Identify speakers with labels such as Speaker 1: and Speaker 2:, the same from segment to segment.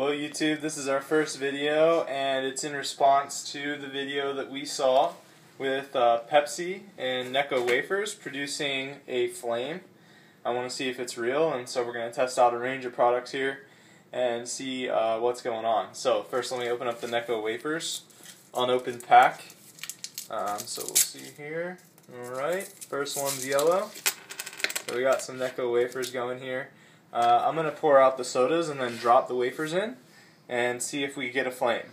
Speaker 1: Well, YouTube, this is our first video, and it's in response to the video that we saw with uh, Pepsi and Necco wafers producing a flame. I want to see if it's real, and so we're going to test out a range of products here and see uh, what's going on. So first, let me open up the Necco wafers, unopened pack. Um, so we'll see here. All right, first one's yellow. So we got some Necco wafers going here. Uh, I'm going to pour out the sodas and then drop the wafers in and see if we get a flame.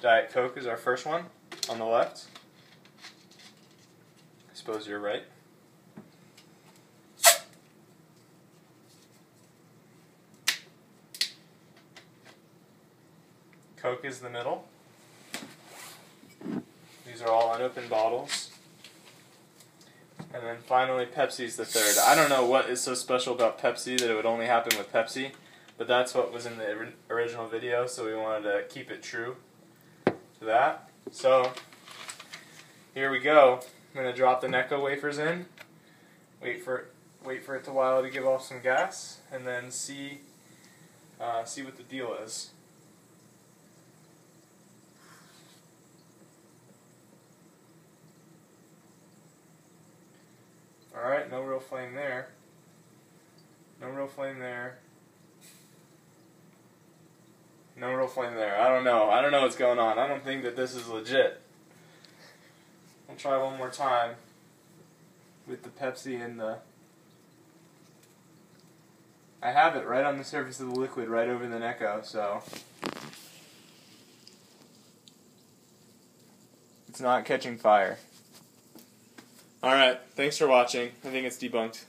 Speaker 1: Diet Coke is our first one on the left. I suppose you're right. Coke is the middle. These are all unopened bottles. And then finally, Pepsi's the third. I don't know what is so special about Pepsi that it would only happen with Pepsi, but that's what was in the original video, so we wanted to keep it true to that. So, here we go. I'm going to drop the Necco wafers in, wait for it, wait for it to while to give off some gas, and then see, uh, see what the deal is. No real flame there. No real flame there. No real flame there. I don't know. I don't know what's going on. I don't think that this is legit. I'll try one more time with the Pepsi and the... I have it right on the surface of the liquid right over the Necco, so... It's not catching fire. Alright, thanks for watching. I think it's debunked.